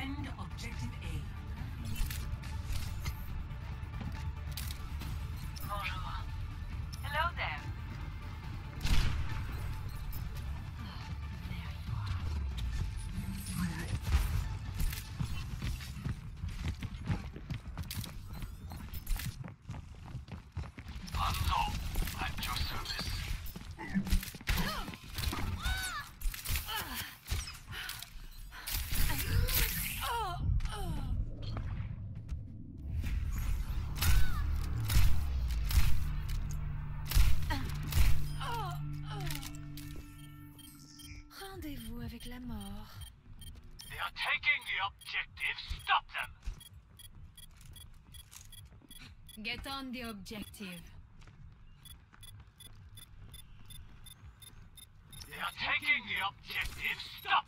Defend objective A. Bonjour. Hello there. There you are. Rendez-vous avec la mort. They are taking the objective. Stop them. Get on the objective. They are taking the objective. Stop